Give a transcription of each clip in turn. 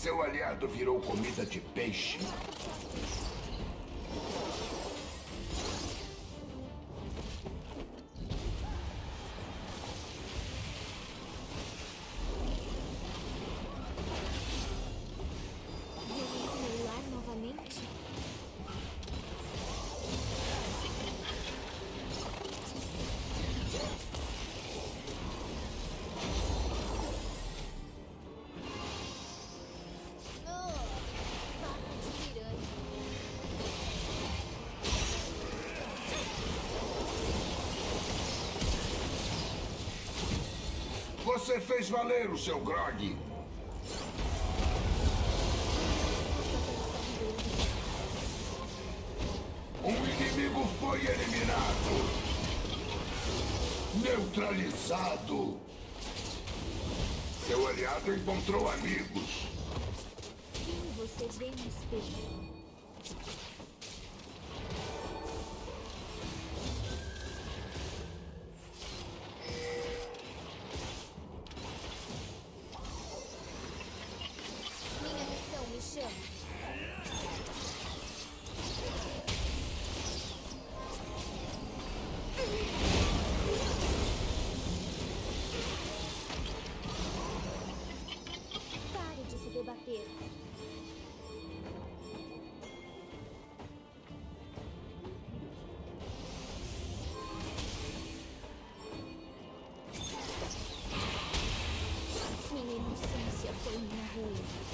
Seu aliado virou comida de peixe. Você fez valer o seu grog. Um inimigo foi eliminado. Neutralizado. Seu aliado encontrou amigos. Quem você vê no espelho? Foi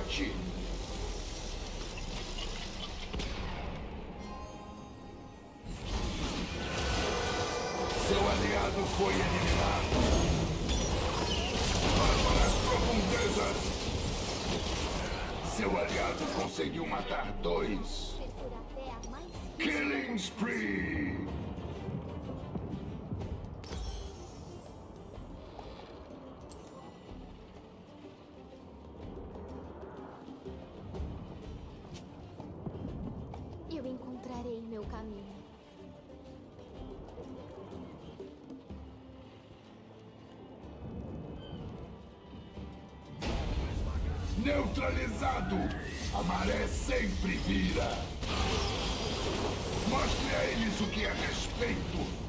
abate. Seu aliado foi eliminado. Para as profundezas. Seu aliado conseguiu matar dois. Killing spree. Neutralizado. A maré sempre vira. Mostre a eles o que é respeito.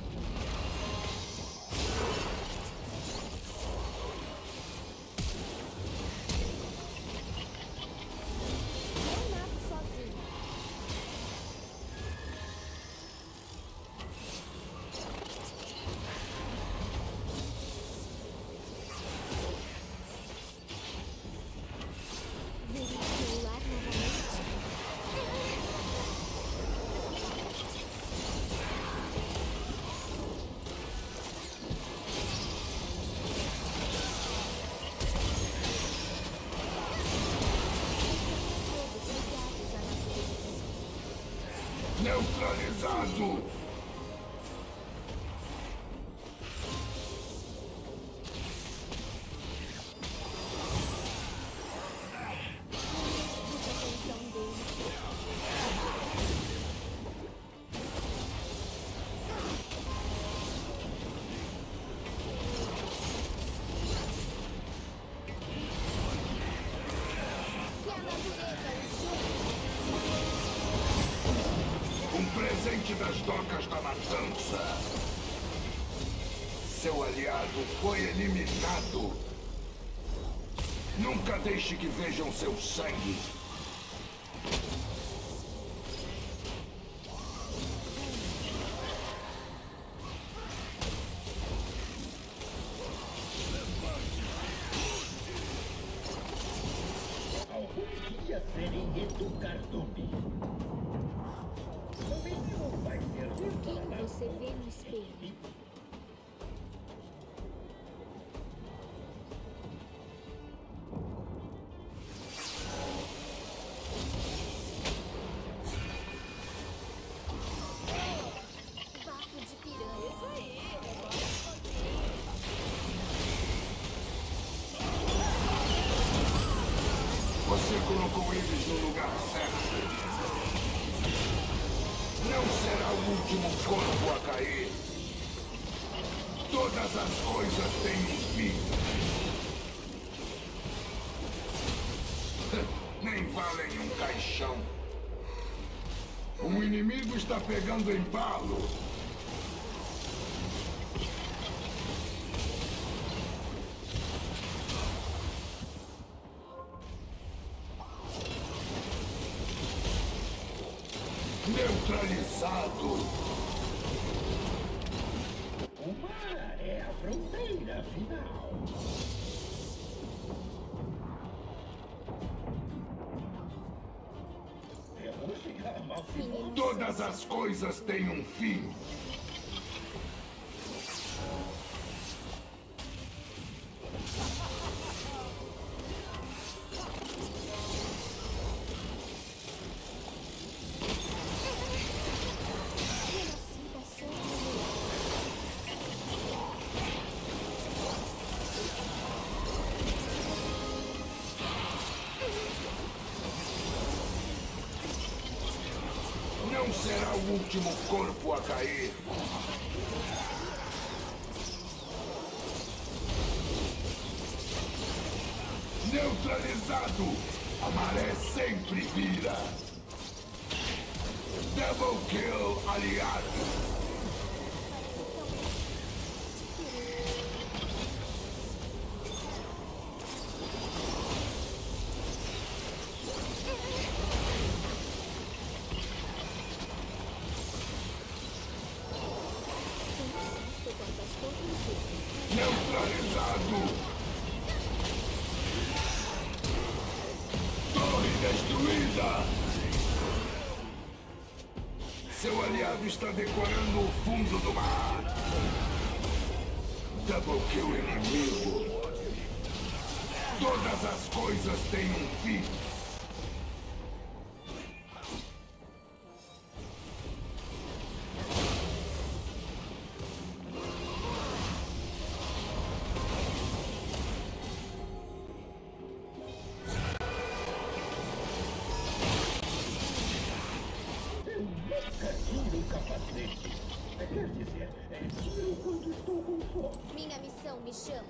Neutralizado. Das docas da matança. Seu aliado foi eliminado. Nunca deixe que vejam seu sangue. Algum dia serei Educardume. Você vê no espelho? Bafo de piranha. Isso aí. Você colocou eles no lugar certo. Não será último corpo a cair. Todas as coisas têm um fim. Nem valem um caixão. O inimigo está pegando embalo. Neutralizado. O mar é a fronteira final. Fim Todas as coisas têm um fim. Último corpo a cair. Neutralizado! A maré sempre vira. Double kill aliado. Decorando o fundo do mar! Double kill inimigo! Todas as coisas têm um fim! Nunca o capacete. Quer dizer, é, tiro quando estou com fome. Minha missão me chama.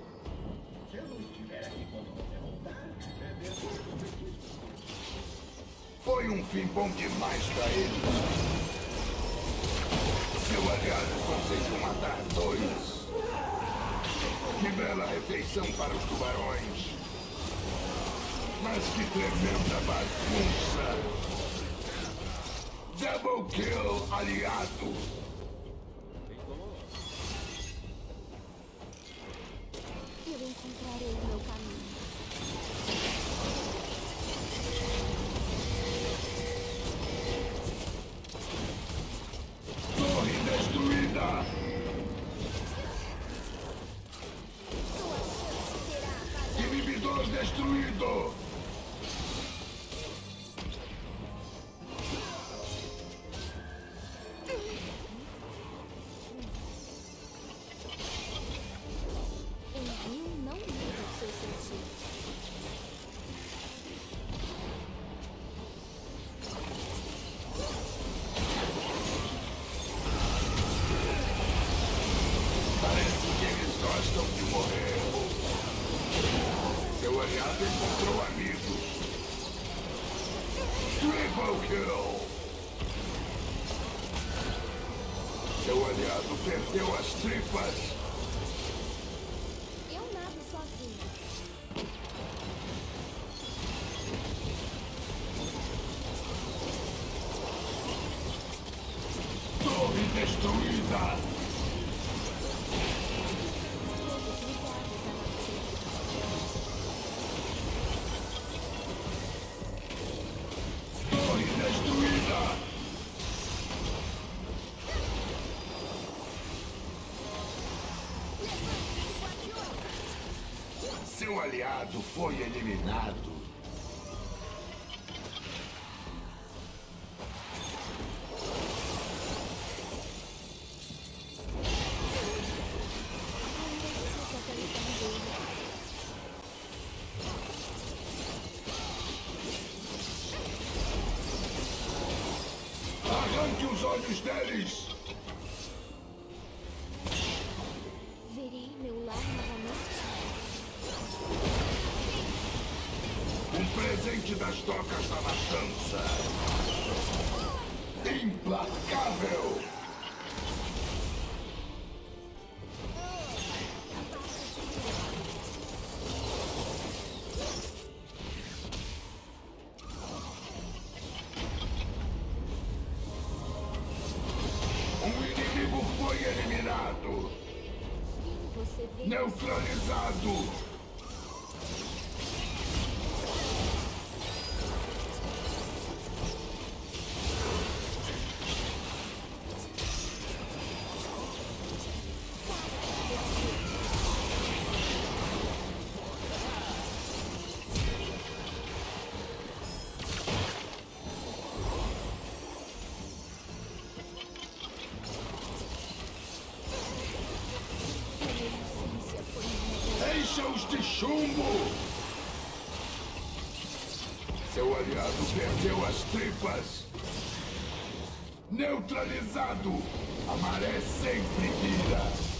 Se eu não estiver aqui quando você voltar, é depois do petisco. Foi um fim bom demais pra ele. Seu aliado conseguiu matar dois. Que bela refeição para os tubarões. Mas que tremenda bagunça. Double kill aliado. Eu encontrarei aliado encontrou amigos. Triple kill! Seu aliado perdeu as tripas. Seu aliado foi eliminado. Arranque os olhos deles! Caixãos de chumbo! Seu aliado perdeu as tripas. Neutralizado! Amaré sempre vira!